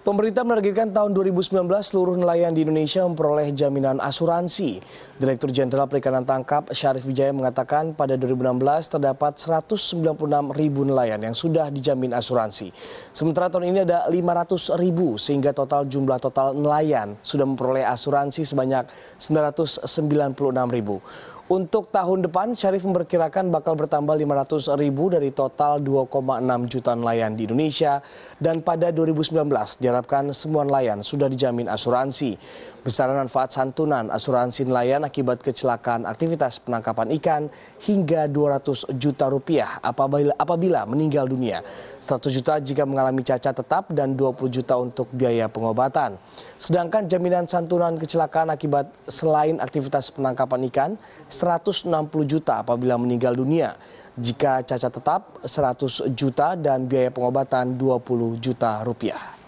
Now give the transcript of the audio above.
Pemerintah menargetkan tahun 2019 seluruh nelayan di Indonesia memperoleh jaminan asuransi. Direktur Jenderal Perikanan Tangkap Syarif Wijaya mengatakan pada 2016 terdapat 196 ribu nelayan yang sudah dijamin asuransi. Sementara tahun ini ada 500 ribu sehingga total jumlah total nelayan sudah memperoleh asuransi sebanyak 996 ribu. Untuk tahun depan, Syarif memperkirakan bakal bertambah 500 ribu dari total 2,6 juta nelayan di Indonesia dan pada 2019 diharapkan semua nelayan sudah dijamin asuransi. Besaran manfaat santunan asuransi nelayan akibat kecelakaan aktivitas penangkapan ikan hingga 200 juta rupiah apabila, apabila meninggal dunia. 100 juta jika mengalami cacat tetap dan 20 juta untuk biaya pengobatan. Sedangkan jaminan santunan kecelakaan akibat selain aktivitas penangkapan ikan 160 juta apabila meninggal dunia. Jika cacat tetap 100 juta dan biaya pengobatan 20 juta rupiah.